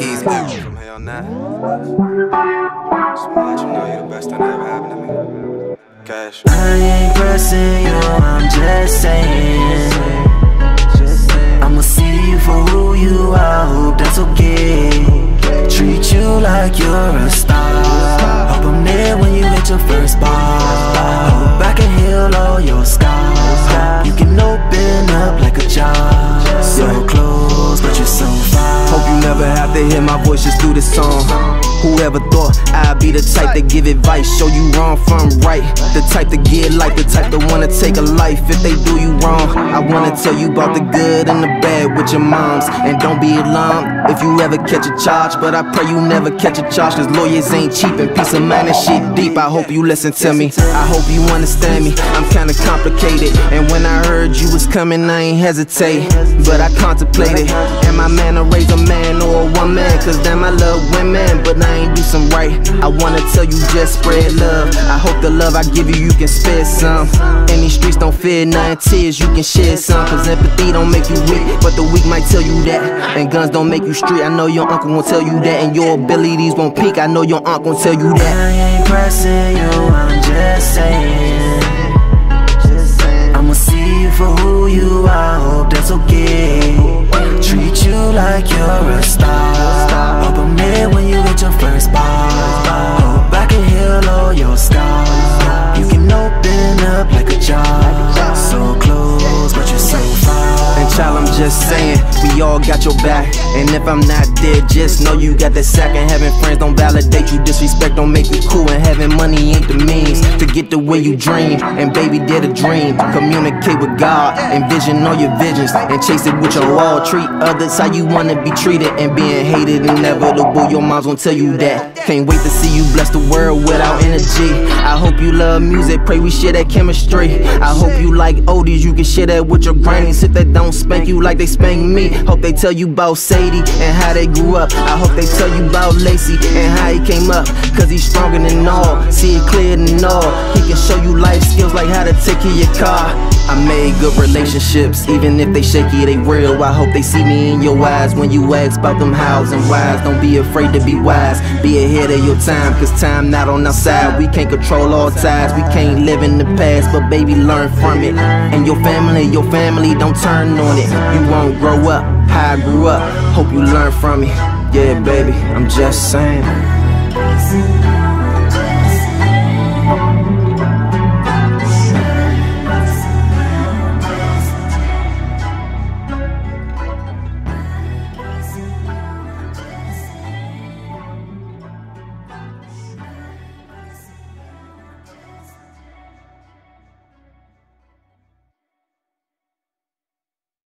Keys, baby. From hell now. Just wanna let you know you're the best thing that ever happened to me. Cash. I ain't pressing you, I'm just saying. I'ma see you for who you are, hope that's okay. Treat you like you're a star. Hope I'm there when you hit your first bar. Hear my voice just through the song. Whoever thought I'd be the type to give advice, show you wrong from right. The type to get life, the type to wanna take a life if they do you wrong. I wanna tell you about the good and the bad with your moms. And don't be alarmed if you ever catch a charge. But I pray you never catch a charge, cause lawyers ain't cheap and peace of mind and shit deep. I hope you listen to me. I hope you understand me. I'm kinda complicated. And when I heard you was coming, I ain't hesitate. But I contemplated. Am I man to raise a man or a woman? Cause damn, I love women, but I ain't do some right. I wanna tell you just spread love. I hope the love I give you, you can spare some. And these streets don't fear nothing, tears you can share some. Cause empathy don't make you weak, but the weak might tell you that. And guns don't make you street, I know your uncle won't tell you that. And your abilities won't peak, I know your aunt won't tell you that. I ain't pressing you, I'm just saying. I'ma see you for who you are, hope that's okay. Treat you like you're a just saying, we all got your back. And if I'm not there, just know you got that sack. And having friends don't validate you, disrespect don't make you cool. And having money ain't the means to get the way you dream. And baby, dare to dream. Communicate with God, envision all your visions, and chase it with your all. Treat others how you wanna be treated, and being hated inevitable. Your mom's gonna tell you that. Can't wait to see you bless the world without energy. I hope you love music, pray we share that chemistry. I hope you like oldies, you can share that with your grannies. If they don't spank you like they spank me, hope they tell you about Sadie and how they grew up. I hope they tell you about Lacey and how he came up. Cause he's stronger than all, see it clear than all. He can show you life skills like how to take care of your car. I made good relationships, even if they shaky, they real. I hope they see me in your eyes when you ask about them hows and whys. Don't be afraid to be wise, be ahead of your time, cause time not on our side. We can't control all tides, we can't live in the past, but baby, learn from it. And your family, your family, don't turn on it. You won't grow up how I grew up. Hope you learn from me. Yeah, baby, I'm just saying.